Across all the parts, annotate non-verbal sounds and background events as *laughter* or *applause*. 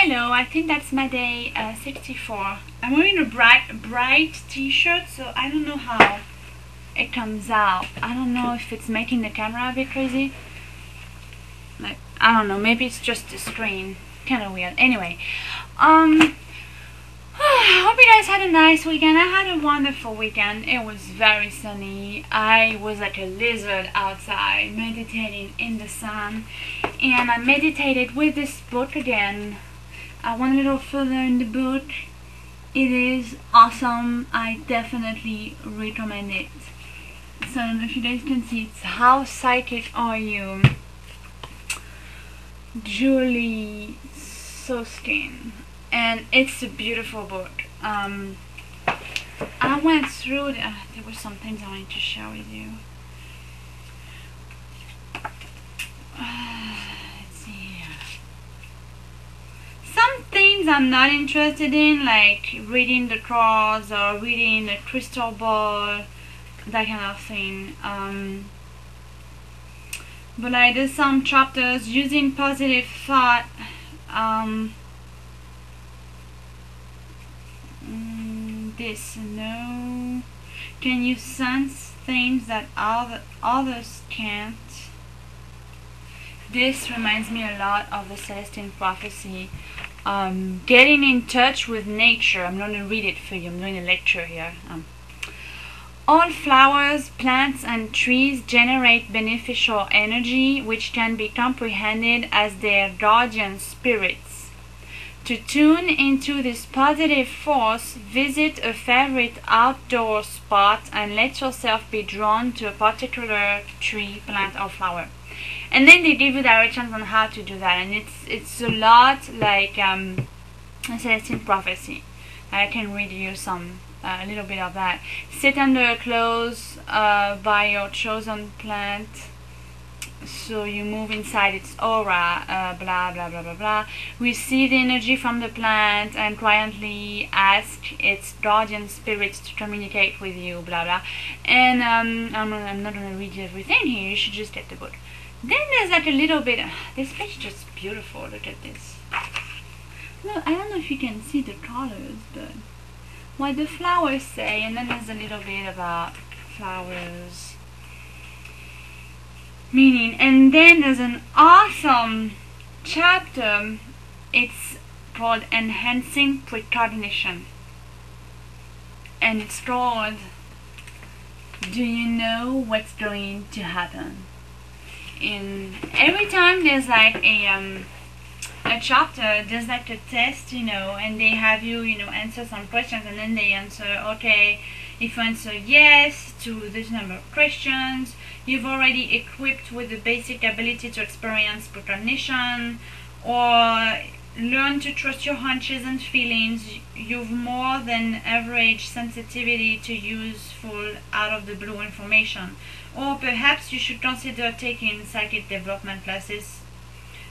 Hello, I think that's my day uh, 64. I'm wearing a bright, bright t-shirt, so I don't know how it comes out. I don't know if it's making the camera a bit crazy. Like, I don't know, maybe it's just the screen. Kind of weird. Anyway, um, I *sighs* hope you guys had a nice weekend. I had a wonderful weekend. It was very sunny. I was like a lizard outside, meditating in the sun. And I meditated with this book again. I went a little further in the book. It is awesome. I definitely recommend it. So I don't know if you guys can see it's How Psychic Are You? Julie Soskin and it's a beautiful book. Um, I went through, the, uh, there were some things I wanted to share with you. Uh, let's see here. Some things I'm not interested in, like reading the cards or reading a crystal ball, that kind of thing. Um, but like there's some chapters using positive thought. Um, this no can you sense things that other others can't this reminds me a lot of the Celestine prophecy um, getting in touch with nature. I'm not going to read it for you. I'm doing a lecture here. Um, all flowers, plants, and trees generate beneficial energy which can be comprehended as their guardian spirits. To tune into this positive force, visit a favorite outdoor spot and let yourself be drawn to a particular tree, plant, or flower. And then they give you directions on how to do that, and it's it's a lot like um, Celestine prophecy. I can read you some uh, a little bit of that. Sit under a clothes uh, by your chosen plant so you move inside its aura, uh, blah blah blah blah blah. Receive the energy from the plant and quietly ask its guardian spirits to communicate with you, blah blah. And um, I'm, I'm not gonna read everything here. You should just get the book. Then there's like a little bit. *sighs* This page is just beautiful. Look at this. No, I don't know if you can see the colors, but what the flowers say, and then there's a little bit about flowers meaning and then there's an awesome chapter it's called enhancing precognition and it's called do you know what's going to happen in every time there's like a um a chapter there's like a test you know and they have you you know answer some questions and then they answer okay if you answer yes to this number of questions you've already equipped with the basic ability to experience precognition or learn to trust your hunches and feelings. You've more than average sensitivity to useful out of the blue information. Or perhaps you should consider taking psychic development classes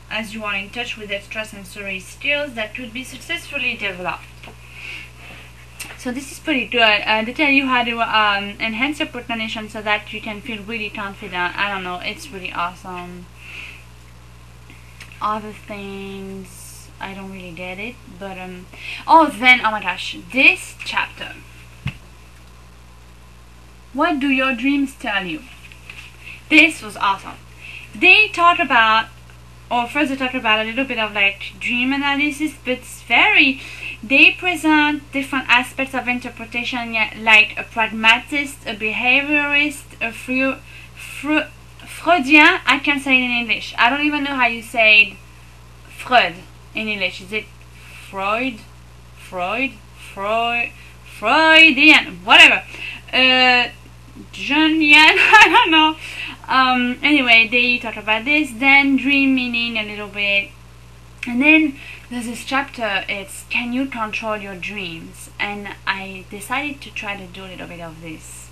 as you are in touch with extrasensory skills that could be successfully developed. So this is pretty good. Uh, they tell you how to um, enhance your precognition so that you can feel really confident. I don't know. It's really awesome. Other things, I don't really get it. But, um, oh, then, oh my gosh, this chapter. What do your dreams tell you? This was awesome. They talk about, or first they talk about a little bit of like dream analysis, but it's very they present different aspects of interpretation, like a pragmatist, a behaviorist, a Freu Freu Freudian. I can't say it in English. I don't even know how you say Freud in English. Is it Freud? Freud? Freud? Freudian? Whatever. Uh, Jungian? *laughs* I don't know. Um, anyway, they talk about this. Then dream meaning a little bit. And then there's this chapter it's can you control your dreams and i decided to try to do a little bit of this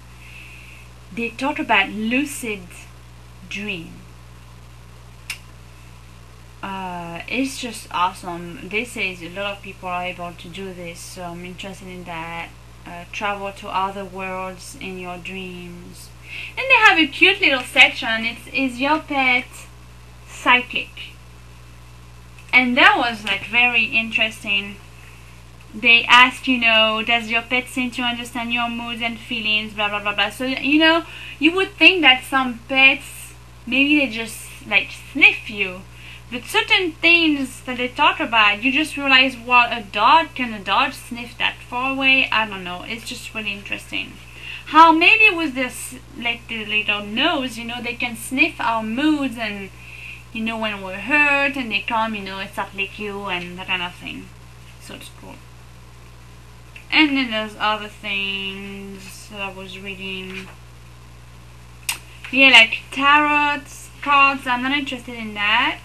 they talk about lucid dream uh, it's just awesome. This says a lot of people are able to do this so i'm interested in that. Uh, travel to other worlds in your dreams. And they have a cute little section. It's is your pet psychic? And that was like very interesting. They ask, you know, does your pet seem to understand your moods and feelings, blah blah blah blah. So you know, you would think that some pets maybe they just like sniff you. But certain things that they talk about, you just realize, well, a dog can a dog sniff that far away? I don't know. It's just really interesting. How maybe with this like the little nose, you know, they can sniff our moods and you know when we're hurt and they come, you know, and start lick you and that kind of thing. So it's cool. And then there's other things that I was reading. Yeah, like tarot cards. I'm not interested in that.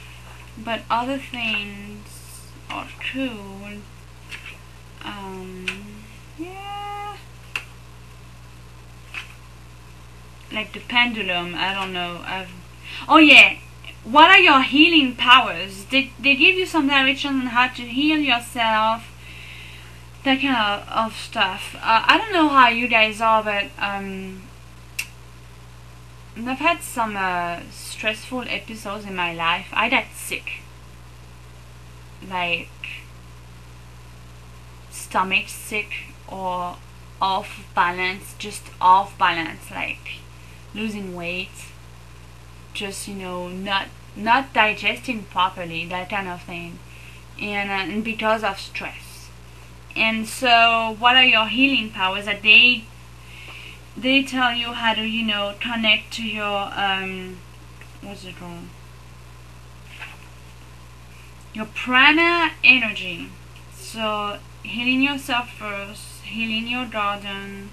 But other things are cool. Um, yeah. Like the pendulum. I don't know. I've. Oh yeah. What are your healing powers? They they give you some direction on how to heal yourself that kind of, of stuff. Uh, I don't know how you guys are, but um, I've had some uh, stressful episodes in my life. I got sick, like stomach sick or off balance, just off balance, like losing weight, just you know not not digesting properly, that kind of thing, and uh, and because of stress. And so what are your healing powers? That they they tell you how to you know connect to your um what's it called? Your prana energy. So healing yourself first healing your garden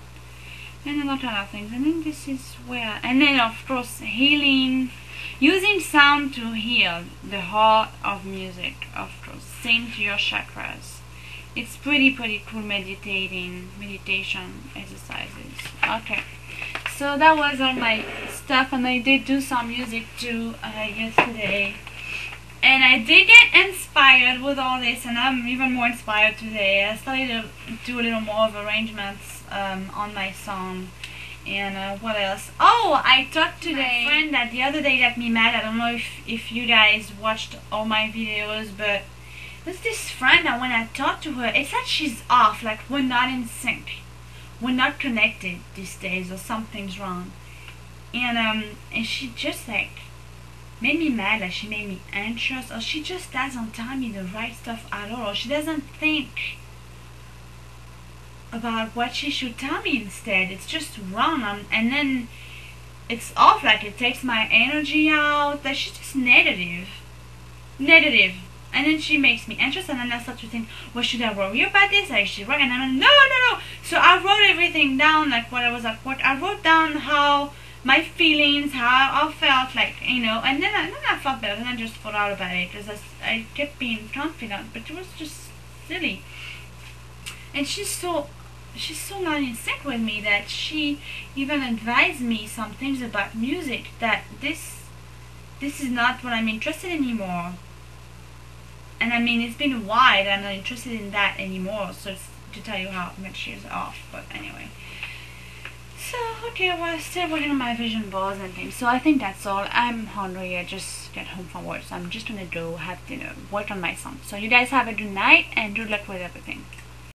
and a lot of other things. And then this is where and then of course healing using sound to heal the heart of music of course sing to your chakras it's pretty pretty cool meditating meditation exercises. Okay. So that was all my stuff and I did do some music too uh, yesterday. And I did get inspired with all this and I'm even more inspired today. I started to do a little more of arrangements um, on my song. And uh, what else? Oh I talked to my friend that the other day got me mad I don't know if, if you guys watched all my videos but there's this friend that when I talk to her, it's like she's off, like we're not in sync. We're not connected these days or something's wrong. And um and she just like made me mad, like she made me anxious, or she just doesn't tell me the right stuff at all. Or she doesn't think about what she should tell me instead. It's just wrong. Um, and then it's off, like it takes my energy out. Like she's just negative. Negative and then she makes me anxious, and then I start to think, well, should I worry about this? I should worry. And I'm like, no, no, no. So I wrote everything down, like what I was at work. I wrote down how my feelings, how I felt, like, you know, and then I, then I felt better, and I just forgot about it because I, I kept being confident, but it was just silly. And she's so she's so not in sync with me that she even advised me some things about music that this this is not what I'm interested in anymore and I mean, it's been a while. I'm not interested in that anymore. So to tell you how much she's off. But anyway. So, okay, well, still working on my vision boards and things. So I think that's all. I'm hungry. I just get home from work. So I'm just gonna go have dinner, work on my song. So you guys have a good night and good luck with everything.